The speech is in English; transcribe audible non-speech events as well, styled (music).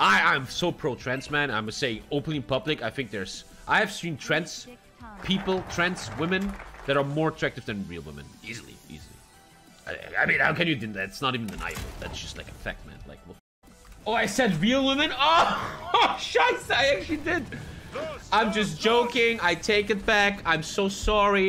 I I'm so pro trans man. I'm gonna say openly public. I think there's I have seen trans people, trans women that are more attractive than real women. Easily, easily. I, I mean, how can you? deny that? It's not even deniable. That's just like a fact, man. Like, well, oh, I said real women. (laughs) Oh, oh, I actually did. I'm just joking. I take it back. I'm so sorry.